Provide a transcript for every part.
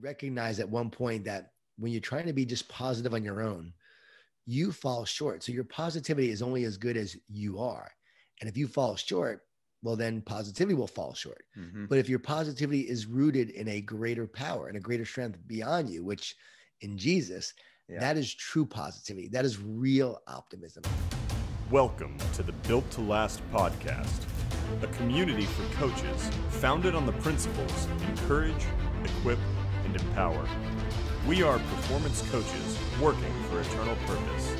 recognized at one point that when you're trying to be just positive on your own, you fall short. So your positivity is only as good as you are. And if you fall short, well, then positivity will fall short. Mm-hmm. But if your positivity is rooted in a greater power and a greater strength beyond you, which in Jesus, yeah. that is true positivity. That is real optimism. Welcome to the Built to Last podcast, a community for coaches founded on the principles encourage, equip, and empower. We are performance coaches working for eternal purpose.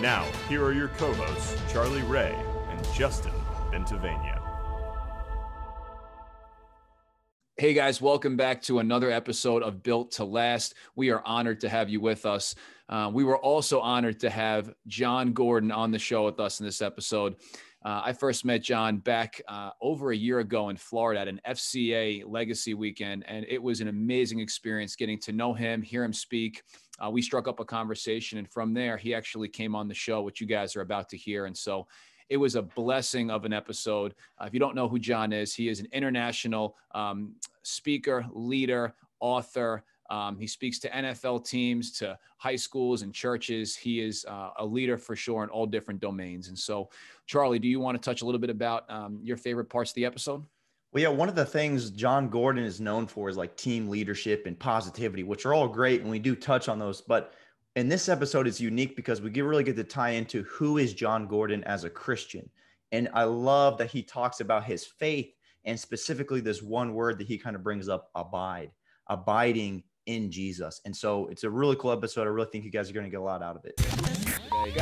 Now, here are your co hosts, Charlie Ray and Justin Bentavania. Hey guys, welcome back to another episode of Built to Last. We are honored to have you with us. Uh, we were also honored to have Jon Gordon on the show with us in this episode. Uh, I first met Jon back uh, over a year ago in Florida at an FCA Legacy Weekend, and it was an amazing experience getting to know him, hear him speak. Uh, we struck up a conversation, and from there, he actually came on the show, which you guys are about to hear. And so it was a blessing of an episode. Uh, if you don't know who Jon is, he is an international um, speaker, leader, author. Um, he speaks to NFL teams, to high schools and churches. He is uh, a leader for sure in all different domains. And so, Charlie, do you want to touch a little bit about um, your favorite parts of the episode? Well, yeah, one of the things Jon Gordon is known for is like team leadership and positivity, which are all great, and we do touch on those. But in this episode, it's unique because we get, really get to tie into who is Jon Gordon as a Christian. And I love that he talks about his faith and specifically this one word that he kind of brings up abide, abiding in Jesus. And so it's a really cool episode. I really think you guys are going to get a lot out of it.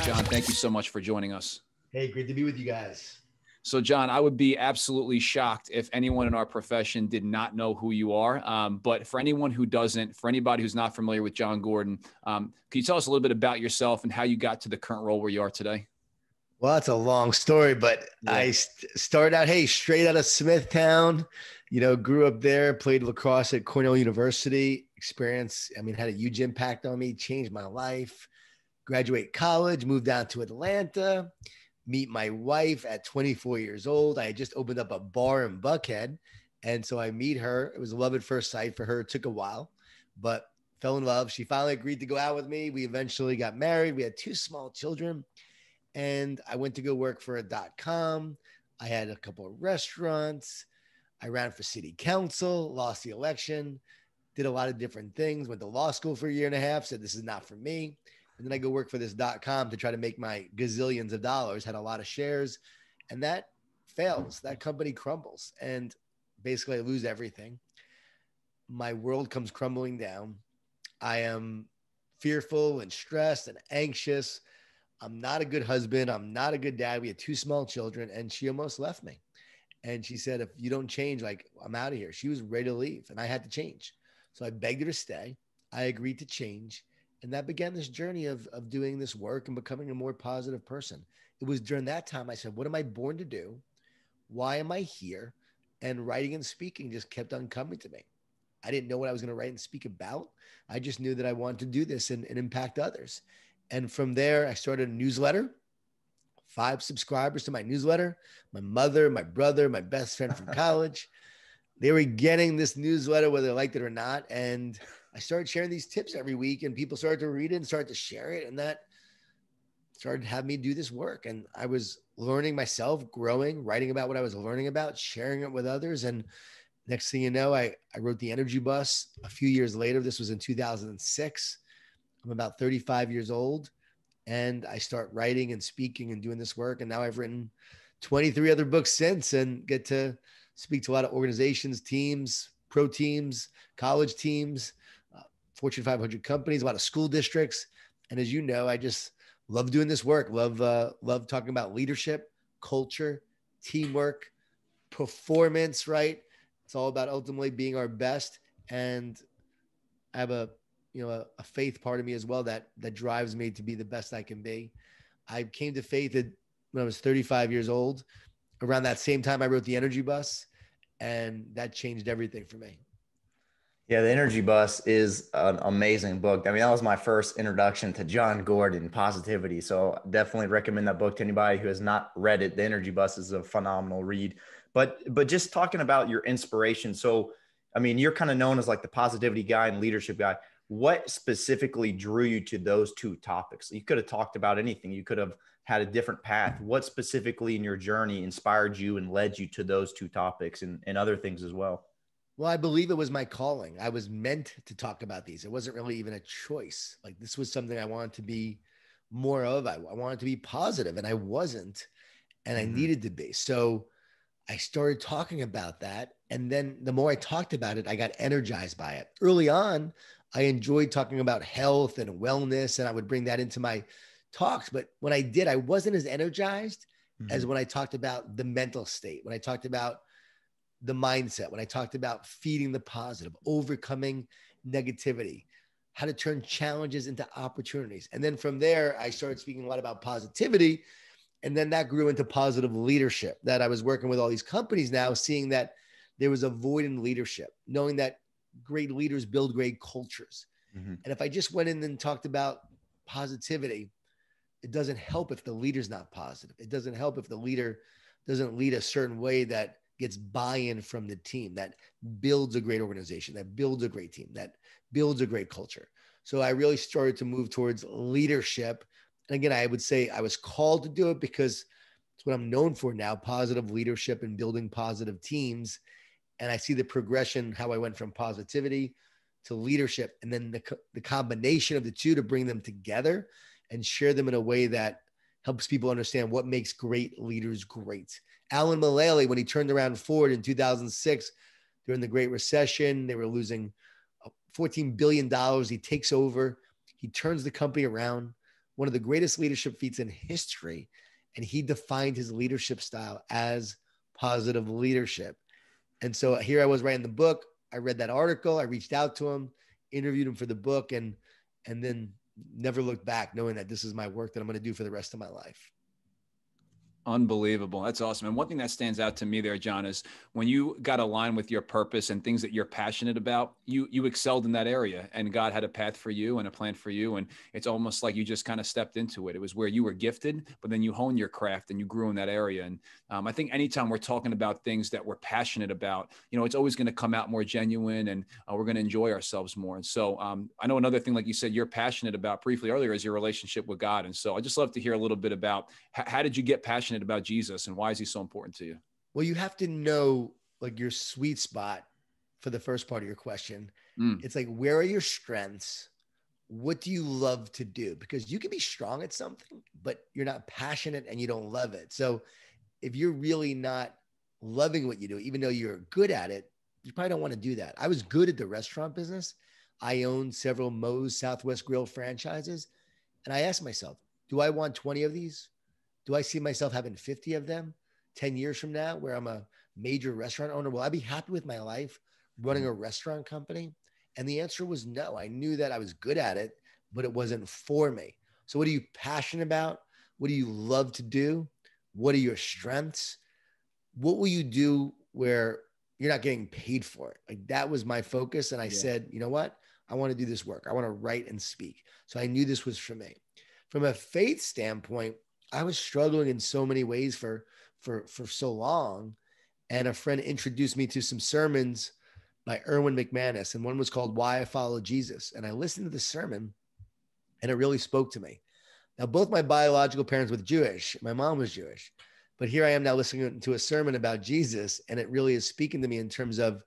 Jon, thank you so much for joining us. Hey, great to be with you guys. So, Jon, I would be absolutely shocked if anyone in our profession did not know who you are. Um, but for anyone who doesn't, for anybody who's not familiar with Jon Gordon, um, can you tell us a little bit about yourself and how you got to the current role where you are today? Well, that's a long story, but yeah. I st- started out, hey, straight out of Smithtown, you know, grew up there, played lacrosse at Cornell University, experience, I mean, had a huge impact on me, changed my life. Graduate college, moved down to Atlanta, meet my wife at 24 years old. I had just opened up a bar in Buckhead. And so I meet her. It was a love at first sight for her. It took a while, but fell in love. She finally agreed to go out with me. We eventually got married. We had two small children. And I went to go work for a dot com. I had a couple of restaurants. I ran for city council, lost the election did a lot of different things, went to law school for a year and a half, said this is not for me. And then I go work for this dot com to try to make my gazillions of dollars, had a lot of shares, and that fails. That company crumbles. And basically I lose everything. My world comes crumbling down. I am fearful and stressed and anxious. I'm not a good husband. I'm not a good dad. We had two small children, and she almost left me. And she said, If you don't change, like I'm out of here. She was ready to leave, and I had to change. So I begged her to stay. I agreed to change. And that began this journey of, of doing this work and becoming a more positive person. It was during that time I said, What am I born to do? Why am I here? And writing and speaking just kept on coming to me. I didn't know what I was going to write and speak about. I just knew that I wanted to do this and, and impact others. And from there, I started a newsletter, five subscribers to my newsletter, my mother, my brother, my best friend from college they were getting this newsletter whether they liked it or not and i started sharing these tips every week and people started to read it and start to share it and that started to have me do this work and i was learning myself growing writing about what i was learning about sharing it with others and next thing you know i, I wrote the energy bus a few years later. This was in 2006 i'm about 35 years old and i start writing and speaking and doing this work and now i've written 23 other books since and get to speak to a lot of organizations, teams, pro teams, college teams, uh, Fortune 500 companies, a lot of school districts. And as you know, I just love doing this work. Love uh, love talking about leadership, culture, teamwork, performance. Right? It's all about ultimately being our best. And I have a you know a, a faith part of me as well that that drives me to be the best I can be. I came to faith at, when I was 35 years old around that same time I wrote the energy bus and that changed everything for me. Yeah, the Energy Bus is an amazing book. I mean, that was my first introduction to Jon Gordon positivity. So definitely recommend that book to anybody who has not read it. The Energy Bus is a phenomenal read. But but just talking about your inspiration. So I mean, you're kind of known as like the positivity guy and leadership guy. What specifically drew you to those two topics? You could have talked about anything. You could have had a different path. What specifically in your journey inspired you and led you to those two topics and, and other things as well? Well, I believe it was my calling. I was meant to talk about these. It wasn't really even a choice. Like this was something I wanted to be more of. I, I wanted to be positive and I wasn't, and I mm-hmm. needed to be. So I started talking about that. And then the more I talked about it, I got energized by it. Early on, I enjoyed talking about health and wellness, and I would bring that into my talks. But when I did, I wasn't as energized mm-hmm. as when I talked about the mental state, when I talked about the mindset, when I talked about feeding the positive, overcoming negativity, how to turn challenges into opportunities. And then from there, I started speaking a lot about positivity and then that grew into positive leadership that I was working with all these companies now, seeing that there was a void in leadership, knowing that great leaders build great cultures. Mm-hmm. And if I just went in and talked about positivity, it doesn't help if the leader's not positive. It doesn't help if the leader doesn't lead a certain way that gets buy-in from the team, that builds a great organization, that builds a great team, that builds a great culture. So I really started to move towards leadership and again, I would say I was called to do it because it's what I'm known for now positive leadership and building positive teams. And I see the progression, how I went from positivity to leadership, and then the, the combination of the two to bring them together and share them in a way that helps people understand what makes great leaders great. Alan Mulally, when he turned around Ford in 2006 during the Great Recession, they were losing uh, $14 billion. He takes over, he turns the company around one of the greatest leadership feats in history. And he defined his leadership style as positive leadership. And so here I was writing the book. I read that article. I reached out to him, interviewed him for the book, and and then never looked back, knowing that this is my work that I'm going to do for the rest of my life. Unbelievable. That's awesome. And one thing that stands out to me there, Jon, is when you got aligned with your purpose and things that you're passionate about, you you excelled in that area and God had a path for you and a plan for you. And it's almost like you just kind of stepped into it. It was where you were gifted, but then you honed your craft and you grew in that area. And um, I think anytime we're talking about things that we're passionate about, you know, it's always going to come out more genuine and uh, we're going to enjoy ourselves more. And so um, I know another thing, like you said, you're passionate about briefly earlier is your relationship with God. And so I just love to hear a little bit about how did you get passionate passionate about Jesus and why is he so important to you? Well, you have to know like your sweet spot for the first part of your question. Mm. It's like, where are your strengths? What do you love to do? Because you can be strong at something, but you're not passionate and you don't love it. So if you're really not loving what you do, even though you're good at it, you probably don't want to do that. I was good at the restaurant business. I owned several Moe's Southwest Grill franchises. And I asked myself, do I want 20 of these? Do I see myself having 50 of them 10 years from now where I'm a major restaurant owner? Will I be happy with my life running mm-hmm. a restaurant company? And the answer was no. I knew that I was good at it, but it wasn't for me. So, what are you passionate about? What do you love to do? What are your strengths? What will you do where you're not getting paid for it? Like that was my focus. And I yeah. said, you know what? I want to do this work. I want to write and speak. So I knew this was for me. From a faith standpoint, I was struggling in so many ways for for for so long. And a friend introduced me to some sermons by Erwin McManus, and one was called Why I Follow Jesus. And I listened to the sermon and it really spoke to me. Now, both my biological parents were Jewish, my mom was Jewish, but here I am now listening to a sermon about Jesus, and it really is speaking to me in terms of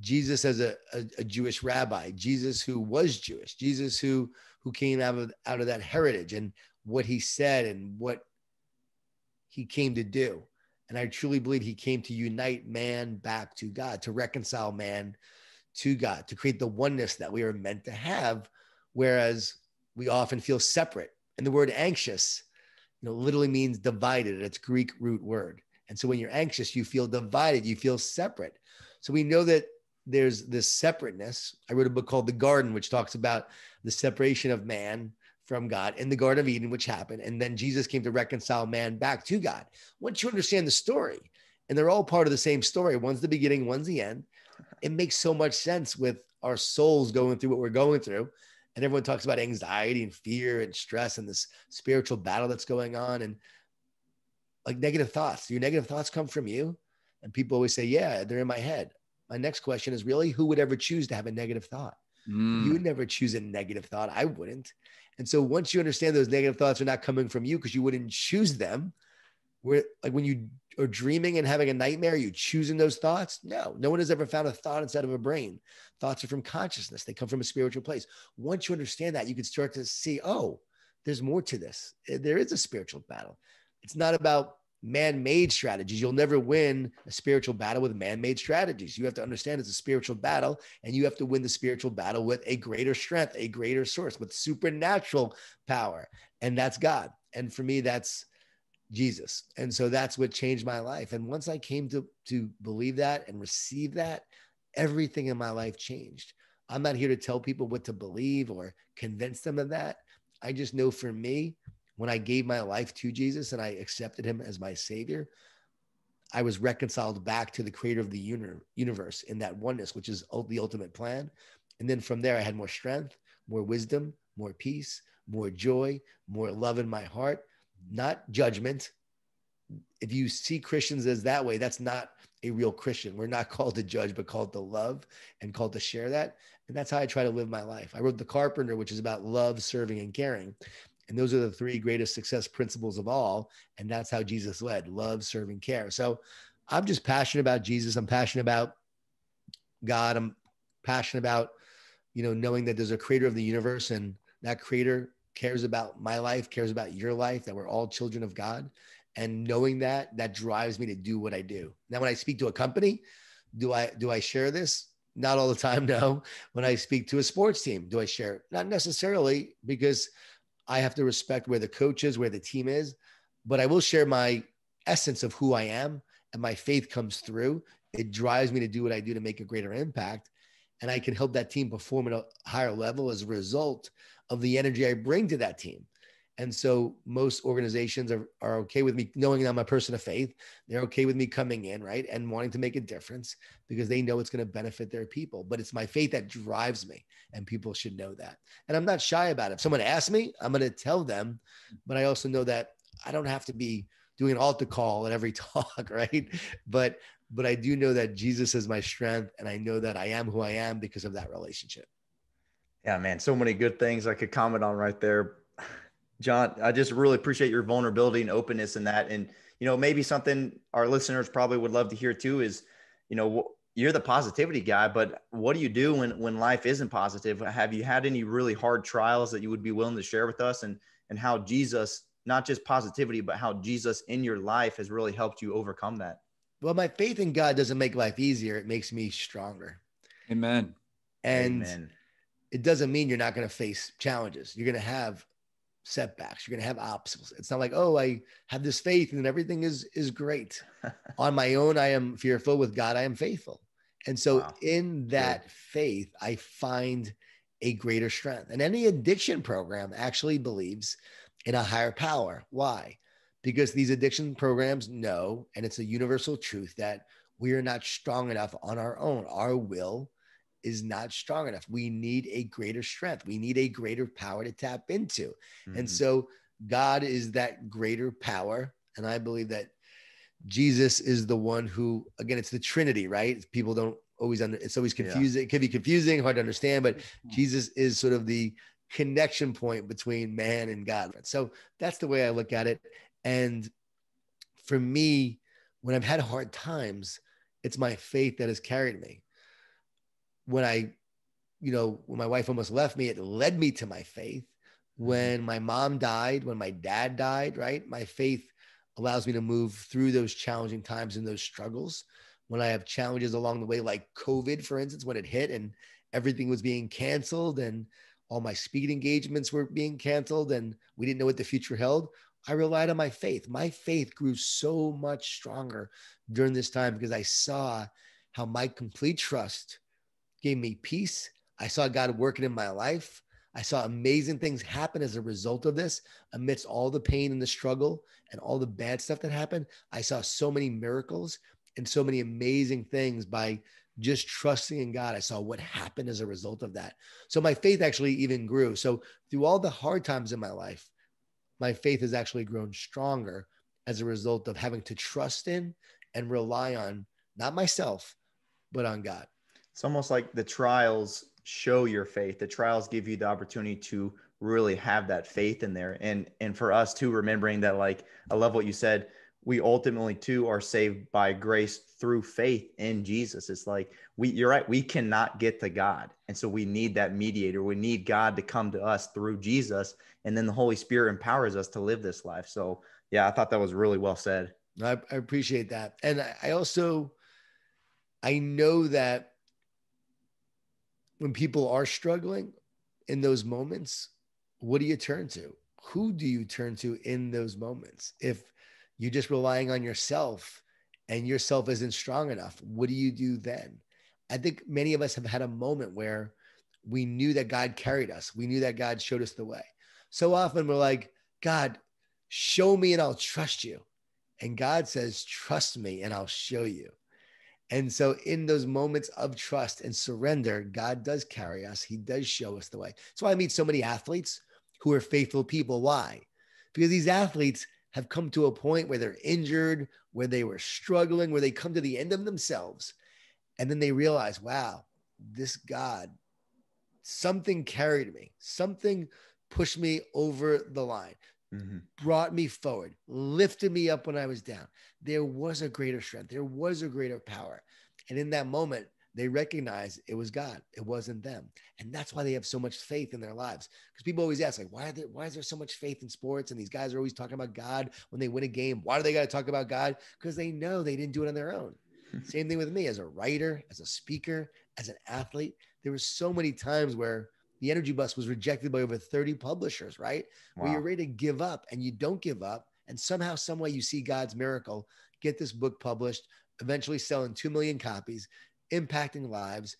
Jesus as a, a, a, Jewish rabbi, Jesus who was Jewish, Jesus who who came out of out of that heritage, and what he said and what he came to do. And I truly believe he came to unite man back to God, to reconcile man to God, to create the oneness that we are meant to have. Whereas we often feel separate. And the word anxious, you know, literally means divided. It's Greek root word. And so when you're anxious, you feel divided, you feel separate. So we know that there's this separateness. I wrote a book called The Garden, which talks about the separation of man from God in the Garden of Eden, which happened. And then Jesus came to reconcile man back to God. Once you understand the story, and they're all part of the same story, one's the beginning, one's the end, it makes so much sense with our souls going through what we're going through. And everyone talks about anxiety and fear and stress and this spiritual battle that's going on. And like negative thoughts, your negative thoughts come from you. And people always say, Yeah, they're in my head. my next question is really who would ever choose to have a negative thought? Mm. You would never choose a negative thought. I wouldn't. And so once you understand those negative thoughts are not coming from you because you wouldn't choose them, where like when you are dreaming and having a nightmare, are you choosing those thoughts? No, no one has ever found a thought inside of a brain. Thoughts are from consciousness, they come from a spiritual place. Once you understand that, you can start to see, oh, there's more to this. Eh, there is a spiritual battle. It's not about man made strategies. You'll never win a spiritual battle with man made strategies. You have to understand it's a spiritual battle, and you have to win the spiritual battle with a greater strength, a greater source, with supernatural power. And that's God. And for me, that's Jesus. And so that's what changed my life. And once I came to, to believe that and receive that, everything in my life changed. I'm not here to tell people what to believe or convince them of that. I just know for me, when I gave my life to Jesus and I accepted him as my savior, I was reconciled back to the creator of the universe in that oneness, which is the ultimate plan. And then from there, I had more strength, more wisdom, more peace, more joy, more love in my heart, not judgment. If you see Christians as that way, that's not a real Christian. We're not called to judge, but called to love and called to share that. And that's how I try to live my life. I wrote The Carpenter, which is about love, serving, and caring. And those are the three greatest success principles of all. And that's how Jesus led love, serving, care. So I'm just passionate about Jesus. I'm passionate about God. I'm passionate about, you know, knowing that there's a creator of the universe and that creator cares about my life, cares about your life, that we're all children of God. And knowing that, that drives me to do what I do. Now, when I speak to a company, do I do I share this? Not all the time, no. When I speak to a sports team, do I share? Not necessarily, because I have to respect where the coach is, where the team is, but I will share my essence of who I am and my faith comes through. It drives me to do what I do to make a greater impact. And I can help that team perform at a higher level as a result of the energy I bring to that team. And so most organizations are, are okay with me knowing that I'm a person of faith. They're okay with me coming in, right? And wanting to make a difference because they know it's going to benefit their people. But it's my faith that drives me, and people should know that. And I'm not shy about it. If someone asks me, I'm going to tell them. But I also know that I don't have to be doing an altar call at every talk, right? But but I do know that Jesus is my strength, and I know that I am who I am because of that relationship. Yeah, man, so many good things I could comment on right there. Jon, I just really appreciate your vulnerability and openness in that. And, you know, maybe something our listeners probably would love to hear too is, you know, you're the positivity guy, but what do you do when, when life isn't positive? Have you had any really hard trials that you would be willing to share with us and, and how Jesus, not just positivity, but how Jesus in your life has really helped you overcome that? Well, my faith in God doesn't make life easier. It makes me stronger. Amen. And Amen. it doesn't mean you're not going to face challenges. You're going to have setbacks. You're going to have obstacles. It's not like, oh, I have this faith and everything is is great. On my own, I am fearful. With God, I am faithful. And so Wow. in that faith, I find a greater strength. And any addiction program actually believes in a higher power. Why? Because these addiction programs know, and it's a universal truth that we are not strong enough on our own. Our will is not strong enough. We need a greater strength. We need a greater power to tap into. And Mhm. so God is that greater power. And I believe that Jesus is the one who, again, it's the Trinity, right? People don't always under it's always Yeah. confusing. It can be confusing, hard to understand, but Mm-hmm. Jesus is sort of the connection point between man and God. So that's the way I look at it. And for me, when I've had hard times, it's my faith that has carried me. When I, you know, when my wife almost left me, it led me to my faith. Mm-hmm. When my mom died, when my dad died, right? My faith allows me to move through those challenging times and those struggles. When I have challenges along the way, like COVID, for instance, when it hit and everything was being canceled and all my speed engagements were being canceled and we didn't know what the future held, I relied on my faith. My faith grew so much stronger during this time because I saw how my complete trust gave me peace. I saw God working in my life. I saw amazing things happen as a result of this amidst all the pain and the struggle and all the bad stuff that happened. I saw so many miracles and so many amazing things by just trusting in God. I saw what happened as a result of that. So my faith actually even grew. So through all the hard times in my life, my faith has actually grown stronger as a result of having to trust in and rely on not myself, but on God. It's almost like the trials show your faith. The trials give you the opportunity to really have that faith in there. And and for us too, remembering that like I love what you said, we ultimately too are saved by grace through faith in Jesus. It's like we you're right, we cannot get to God. And so we need that mediator. We need God to come to us through Jesus. And then the Holy Spirit empowers us to live this life. So yeah, I thought that was really well said. I, I appreciate that. And I, I also I know that when people are struggling in those moments, what do you turn to? Who do you turn to in those moments? If you're just relying on yourself and yourself isn't strong enough, what do you do then? I think many of us have had a moment where we knew that God carried us. We knew that God showed us the way. So often we're like, God, show me and I'll trust you. And God says, trust me and I'll show you. And so, in those moments of trust and surrender, God does carry us. He does show us the way. That's why I meet so many athletes who are faithful people. Why? Because these athletes have come to a point where they're injured, where they were struggling, where they come to the end of themselves. And then they realize, wow, this God, something carried me, something pushed me over the line, mm-hmm. brought me forward, lifted me up when I was down. There was a greater strength, there was a greater power. And in that moment, they recognize it was God. It wasn't them. And that's why they have so much faith in their lives. Because people always ask, like, why, there, why is there so much faith in sports? And these guys are always talking about God when they win a game. Why do they got to talk about God? Because they know they didn't do it on their own. Same thing with me as a writer, as a speaker, as an athlete. There were so many times where the energy bus was rejected by over 30 publishers, right? Wow. Where you're ready to give up and you don't give up. And somehow, some way you see God's miracle, get this book published, eventually selling 2 million copies impacting lives,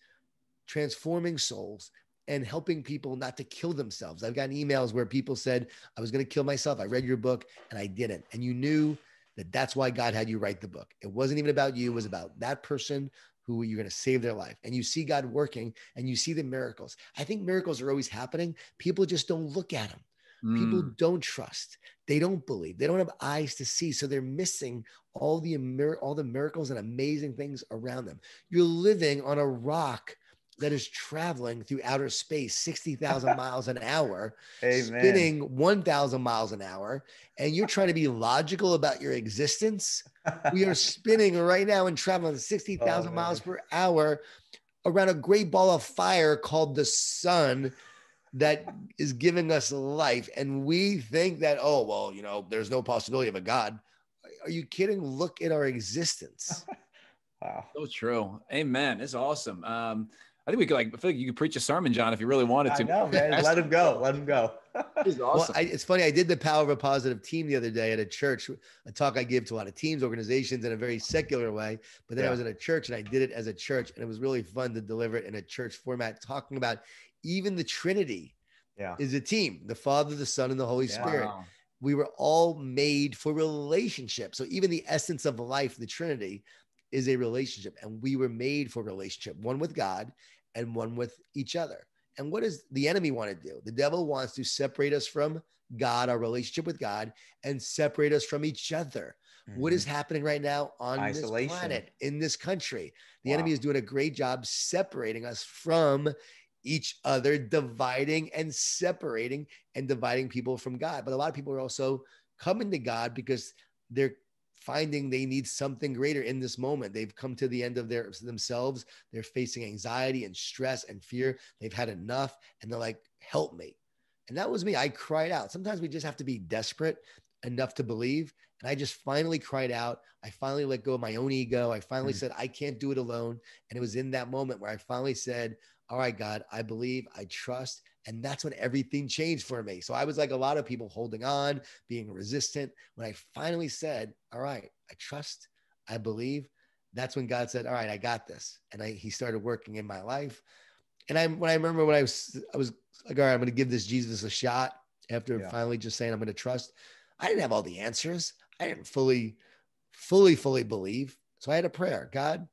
transforming souls, and helping people not to kill themselves. I've gotten emails where people said, I was going to kill myself. I read your book and I didn't. And you knew that that's why God had you write the book. It wasn't even about you, it was about that person who you're going to save their life. And you see God working and you see the miracles. I think miracles are always happening. People just don't look at them. Mm. People don't trust. They don't believe. They don't have eyes to see. So they're missing all the all the miracles and amazing things around them. You're living on a rock that is traveling through outer space 60,000 miles an hour, Amen. spinning 1,000 miles an hour, and you're trying to be logical about your existence. We are spinning right now and traveling 60,000 oh, miles per hour around a great ball of fire called the sun that is giving us life. And we think that, oh, well, you know, there's no possibility of a God. Are you kidding? Look at our existence. wow. So true. Amen. It's awesome. Um, I think we could like, I feel like you could preach a sermon, Jon, if you really wanted to. I know, man. Let him go. Let him go. awesome. Well, I, it's funny. I did the power of a positive team the other day at a church, a talk I give to a lot of teams, organizations in a very secular way. But then yeah. I was in a church and I did it as a church, and it was really fun to deliver it in a church format, talking about even the Trinity yeah. is a team the Father, the Son, and the Holy Spirit. Wow. We were all made for relationship. So even the essence of life, the Trinity, is a relationship. And we were made for relationship, one with God and one with each other. And what does the enemy want to do? The devil wants to separate us from God, our relationship with God, and separate us from each other. Mm-hmm. What is mm-hmm. happening right now on Isolation. this planet, in this country? The wow. enemy is doing a great job separating us from each other, dividing and separating and dividing people from God. But a lot of people are also coming to God because they're finding they need something greater in this moment. They've come to the end of their themselves. They're facing anxiety and stress and fear. They've had enough and they're like, help me. And that was me. I cried out. Sometimes we just have to be desperate enough to believe. And I just finally cried out. I finally let go of my own ego. I finally mm. said, I can't do it alone. And it was in that moment where I finally said, all right, God, I believe, I trust. And that's when everything changed for me. So I was like a lot of people holding on, being resistant. When I finally said, all right, I trust, I believe, that's when God said, all right, I got this. And I, he started working in my life. And I, when I remember when I was, I was like, all right, I'm going to give this Jesus a shot after yeah. finally just saying, I'm going to trust. I didn't have all the answers. I didn't fully, fully, fully believe. So I had a prayer God,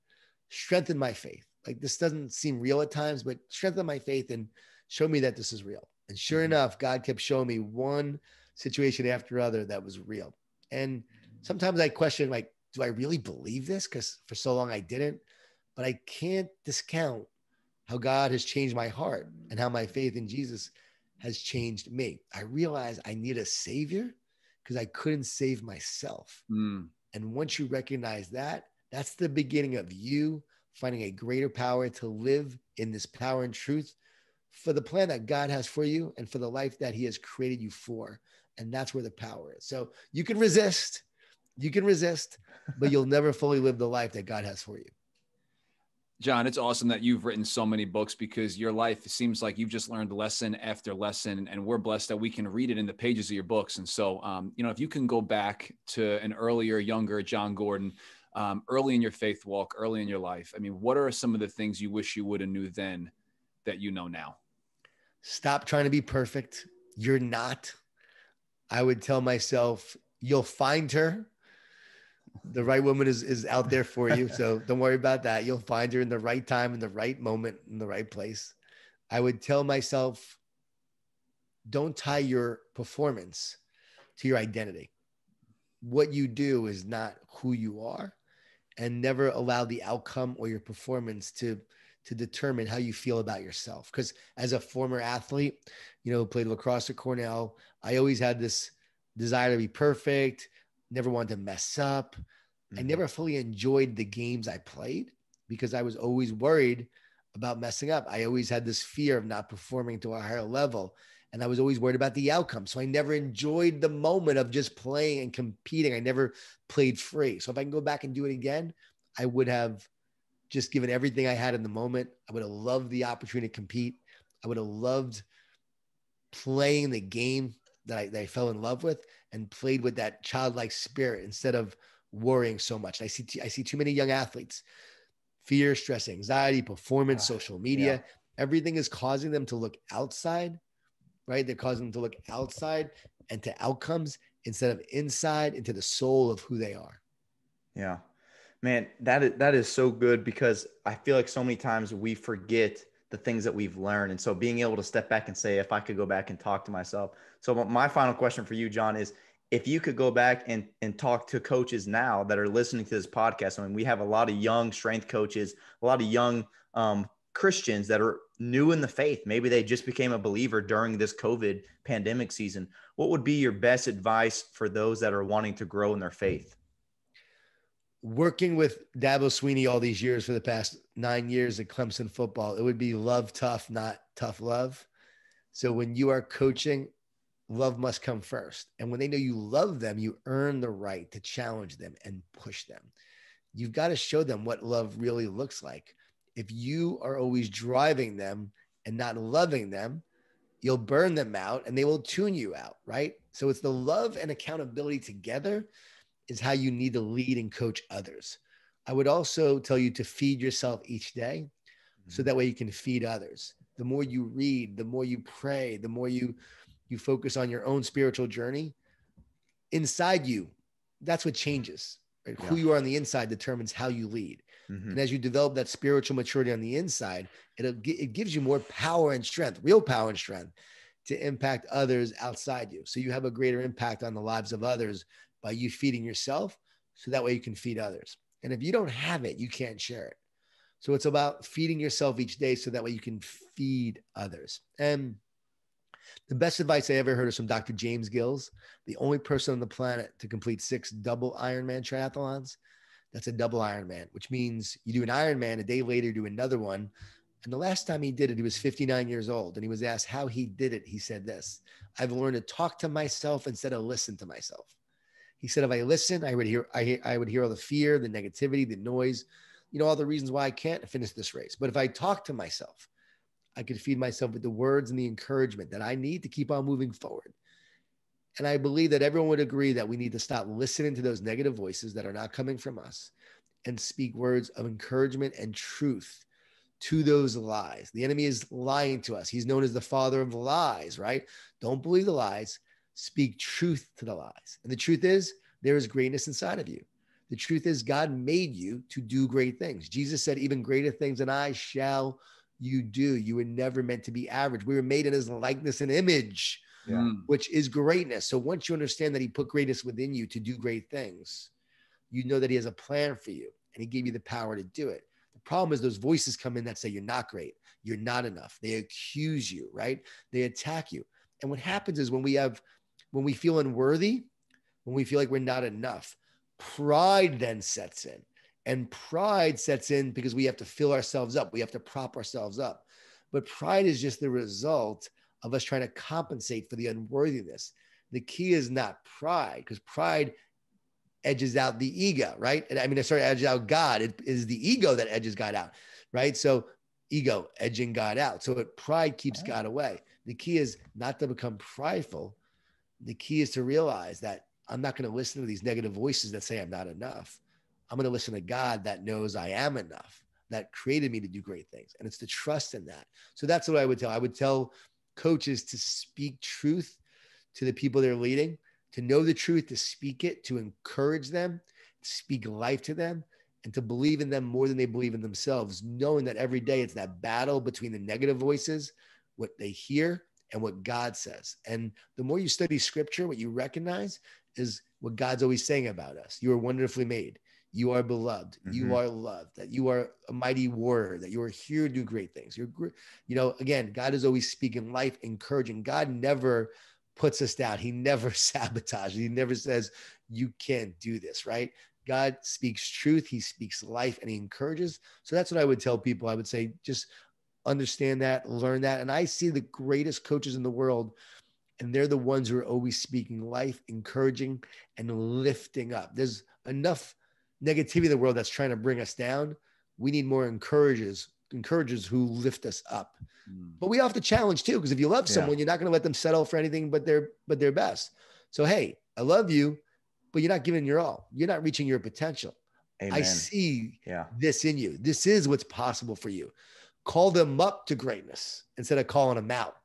strengthen my faith like this doesn't seem real at times, but strengthen my faith and show me that this is real. And sure mm-hmm. enough, God kept showing me one situation after other that was real. And sometimes I question, like, do I really believe this? Because for so long I didn't. but I can't discount how God has changed my heart and how my faith in Jesus has changed me. I realized I need a savior because I couldn't save myself. Mm. And once you recognize that, that's the beginning of you finding a greater power to live in this power and truth for the plan that God has for you and for the life that He has created you for. And that's where the power is. So you can resist, you can resist, but you'll never fully live the life that God has for you. Jon, it's awesome that you've written so many books because your life seems like you've just learned lesson after lesson, and we're blessed that we can read it in the pages of your books. And so, um, you know, if you can go back to an earlier, younger Jon Gordon, um, early in your faith walk, early in your life, I mean, what are some of the things you wish you would have knew then that you know now? Stop trying to be perfect. You're not. I would tell myself, you'll find her the right woman is is out there for you. So don't worry about that. You'll find her in the right time, in the right moment, in the right place. I would tell myself, don't tie your performance to your identity. What you do is not who you are, and never allow the outcome or your performance to to determine how you feel about yourself. Because as a former athlete, you know, played lacrosse at Cornell, I always had this desire to be perfect, never wanted to mess up. Mm-hmm. I never fully enjoyed the games I played because I was always worried about messing up. I always had this fear of not performing to a higher level. And I was always worried about the outcome. So I never enjoyed the moment of just playing and competing. I never played free. So if I can go back and do it again, I would have just given everything I had in the moment. I would have loved the opportunity to compete. I would have loved playing the game that I, that I fell in love with and played with that childlike spirit instead of worrying so much. I see, t- I see too many young athletes, fear, stress, anxiety, performance, ah, social media, yeah. everything is causing them to look outside, right? They're causing them to look outside and to outcomes instead of inside into the soul of who they are. Yeah. Man, that is, that is so good because I feel like so many times we forget the things that we've learned. And so being able to step back and say, if I could go back and talk to myself. So my final question for you, Jon, is if you could go back and, and talk to coaches now that are listening to this podcast, I mean, we have a lot of young strength coaches, a lot of young um, Christians that are new in the faith. Maybe they just became a believer during this COVID pandemic season. What would be your best advice for those that are wanting to grow in their faith? Working with Dabo Swinney all these years for the past nine years at Clemson football, it would be love tough, not tough love. So when you are coaching love must come first. And when they know you love them, you earn the right to challenge them and push them. You've got to show them what love really looks like. If you are always driving them and not loving them, you'll burn them out and they will tune you out, right? So it's the love and accountability together is how you need to lead and coach others. I would also tell you to feed yourself each day so mm-hmm. that way you can feed others. The more you read, the more you pray, the more you you focus on your own spiritual journey inside you that's what changes right? yeah. who you are on the inside determines how you lead mm-hmm. and as you develop that spiritual maturity on the inside it, it gives you more power and strength real power and strength to impact others outside you so you have a greater impact on the lives of others by you feeding yourself so that way you can feed others and if you don't have it you can't share it so it's about feeding yourself each day so that way you can feed others and the best advice I ever heard is from Dr. James Gills, the only person on the planet to complete six double Ironman triathlons. That's a double Ironman, which means you do an Ironman, a day later, do another one. And the last time he did it, he was 59 years old. And he was asked how he did it. He said this I've learned to talk to myself instead of listen to myself. He said, if I listen, I would hear, I, I would hear all the fear, the negativity, the noise, you know, all the reasons why I can't finish this race. But if I talk to myself, I could feed myself with the words and the encouragement that I need to keep on moving forward. And I believe that everyone would agree that we need to stop listening to those negative voices that are not coming from us and speak words of encouragement and truth to those lies. The enemy is lying to us. He's known as the father of lies, right? Don't believe the lies, speak truth to the lies. And the truth is, there is greatness inside of you. The truth is, God made you to do great things. Jesus said, Even greater things than I shall you do. You were never meant to be average. We were made in his likeness and image, yeah. Mm. which is greatness. So once you understand that he put greatness within you to do great things, you know that he has a plan for you and he gave you the power to do it. The problem is those voices come in that say you're not great, you're not enough. They accuse you, right? They attack you. And what happens is when we have, when we feel unworthy, when we feel like we're not enough, pride then sets in. And pride sets in because we have to fill ourselves up. We have to prop ourselves up. But pride is just the result of us trying to compensate for the unworthiness. The key is not pride, because pride edges out the ego, right? And I mean, sorry, edges out God. It is the ego that edges God out, right? So ego edging God out. So it, pride keeps. God away. The key is not to become prideful. The key is to realize that I'm not going to listen to these negative voices that say I'm not enough. I'm going to listen to God that knows I am enough, that created me to do great things. And it's to trust in that. So that's what I would tell. I would tell coaches to speak truth to the people they're leading, to know the truth, to speak it, to encourage them, to speak life to them, and to believe in them more than they believe in themselves, knowing that every day it's that battle between the negative voices, what they hear, and what God says. And the more you study scripture, what you recognize is what God's always saying about us. You are wonderfully made. You are beloved. Mm-hmm. You are loved. That you are a mighty warrior. That you are here to do great things. You're, you know, again, God is always speaking life, encouraging. God never puts us down. He never sabotages. He never says you can't do this. Right? God speaks truth. He speaks life, and He encourages. So that's what I would tell people. I would say just understand that, learn that. And I see the greatest coaches in the world and they're the ones who are always speaking life, encouraging, and lifting up. There's enough negativity in the world that's trying to bring us down. We need more encouragers, encouragers who lift us up. Mm. But we have to challenge too, because if you love someone, yeah. you're not going to let them settle for anything but their but their best. So hey, I love you, but you're not giving your all. You're not reaching your potential. Amen. I see yeah. this in you. This is what's possible for you. Call them up to greatness instead of calling them out.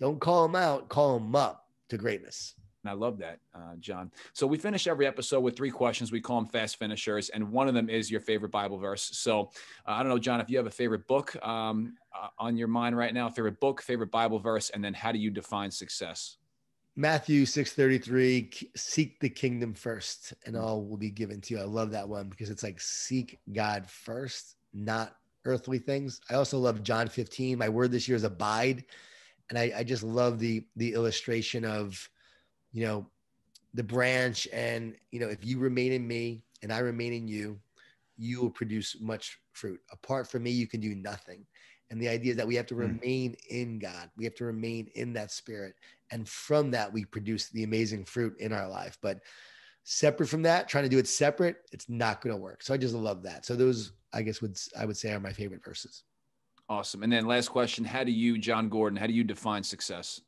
Don't call them out, call them up to greatness. And I love that, uh, Jon. So we finish every episode with three questions. We call them fast finishers, and one of them is your favorite Bible verse. So uh, I don't know, Jon, if you have a favorite book um, uh, on your mind right now, favorite book, favorite Bible verse, and then how do you define success? Matthew 6:33 seek the kingdom first and all will be given to you. I love that one because it's like seek God first, not earthly things. I also love John 15. My word this year is abide and I, I just love the the illustration of you know the branch and you know if you remain in me and i remain in you you will produce much fruit apart from me you can do nothing and the idea is that we have to hmm. remain in god we have to remain in that spirit and from that we produce the amazing fruit in our life but separate from that trying to do it separate it's not going to work so i just love that so those i guess would i would say are my favorite verses Awesome. And then last question, how do you, Jon Gordon, how do you define success?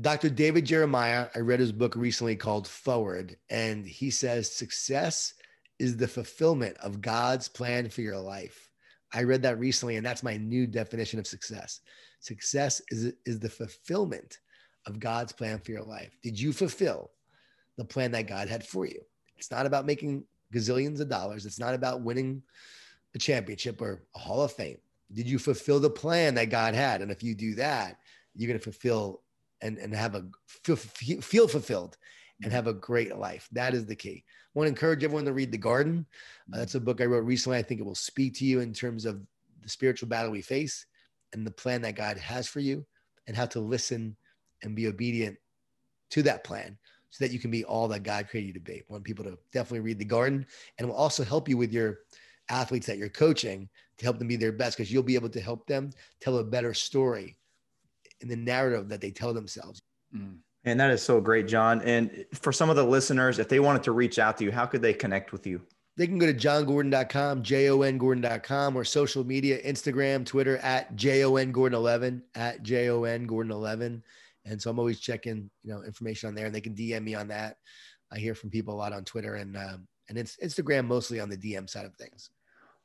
Dr. David Jeremiah, I read his book recently called Forward, and he says success is the fulfillment of God's plan for your life. I read that recently, and that's my new definition of success. Success is, is the fulfillment of God's plan for your life. Did you fulfill the plan that God had for you? It's not about making gazillions of dollars. It's not about winning a championship or a Hall of Fame? Did you fulfill the plan that God had? And if you do that, you're going to fulfill and, and have a feel, fulfilled and have a great life. That is the key. I want to encourage everyone to read The Garden. Uh, that's a book I wrote recently. I think it will speak to you in terms of the spiritual battle we face and the plan that God has for you and how to listen and be obedient to that plan so that you can be all that God created you to be. I want people to definitely read The Garden and will also help you with your athletes that you're coaching to help them be their best because you'll be able to help them tell a better story in the narrative that they tell themselves. Mm. And that is so great, Jon. And for some of the listeners, if they wanted to reach out to you, how could they connect with you? They can go to jongordon.com, J-O-N-Gordon.com, or social media, Instagram, Twitter, at J-O-N-Gordon11, at J-O-N-Gordon11. And so I'm always checking, you know, information on there and they can DM me on that. I hear from people a lot on Twitter and, um, and it's Instagram mostly on the DM side of things.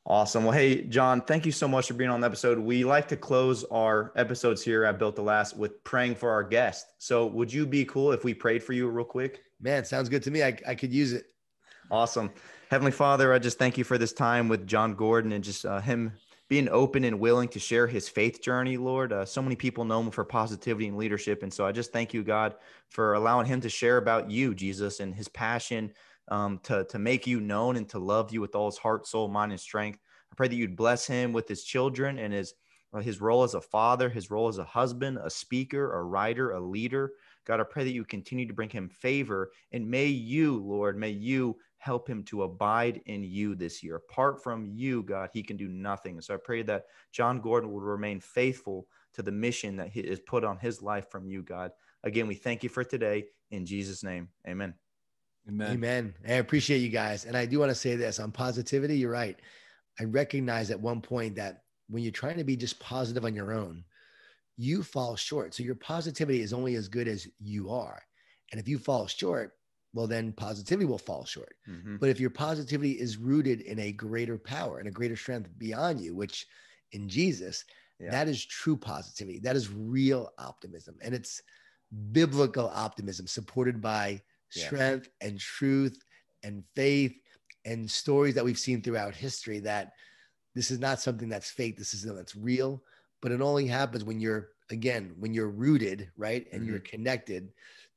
Awesome. Well, hey, Jon, thank you so much for being on the episode. We like to close our episodes here at Built to Last with praying for our guest. So, would you be cool if we prayed for you real quick? Man, sounds good to me. I, I could use it. Awesome. Heavenly Father, I just thank you for this time with Jon Gordon and just uh, him being open and willing to share his faith journey, Lord. Uh, so many people know him for positivity and leadership. And so I just thank you, God, for allowing him to share about you, Jesus, and his passion um, to, to make you known and to love you with all his heart, soul, mind, and strength. I pray that you'd bless him with his children and his, uh, his role as a father, his role as a husband, a speaker, a writer, a leader. God, I pray that you continue to bring him favor. And may you, Lord, may you help him to abide in you this year. Apart from you, God, he can do nothing. So I pray that Jon Gordon will remain faithful to the mission that is put on his life from you, God. Again, we thank you for today. In Jesus' name, amen. Amen. Amen. I appreciate you guys. And I do want to say this on positivity, you're right. I recognize at one point that when you're trying to be just positive on your own, you fall short. So your positivity is only as good as you are. And if you fall short, well, then positivity will fall short. Mm-hmm. But if your positivity is rooted in a greater power and a greater strength beyond you, which in Jesus, yeah. that is true positivity. That is real optimism. And it's biblical optimism supported by strength and truth and faith and stories that we've seen throughout history that this is not something that's fake. This is something that's real, but it only happens when you're, again, when you're rooted, right? And mm-hmm. you're connected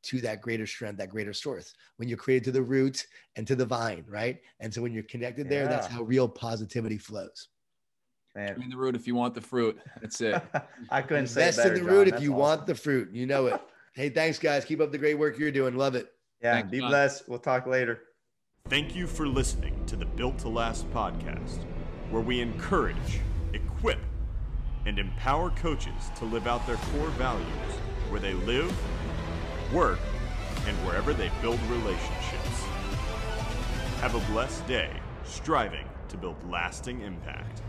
to that greater strength, that greater source. When you're created to the root and to the vine, right? And so when you're connected there, that's how real positivity flows. Man. In the root if you want the fruit. That's it. I couldn't say Invest in the root if you awesome. want the fruit. You know it. hey, thanks, guys. Keep up the great work you're doing. Love it. Yeah. Thanks, be Jon. blessed. We'll talk later. Thank you for listening to the Built to Last podcast, where we encourage, equip, and empower coaches to live out their core values where they live work, and wherever they build relationships. Have a blessed day, striving to build lasting impact.